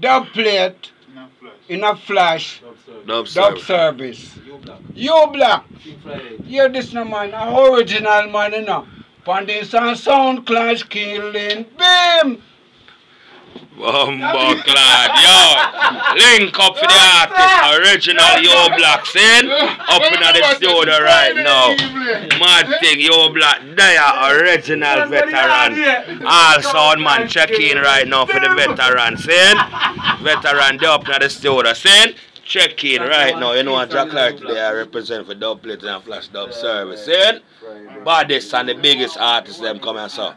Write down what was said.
dub plate in a flash, Dub dub service. service. U Black. U Black. King Friday. Hear this no man, a original man, you know. On this and sound clash killing. Beam! Bumbo clad, yo. Link up for the artist, original Yo Black, sin. Up in the studio right now. Mad thing, Yo Black, there, original veteran. All sound man check in right now for the veteran, sin. Veteran, they up in the studio, sin. Check in right now. You know what Jack Clark today I represent for dub plate and flash dub service, sin. Baddest and the biggest artists them come and so.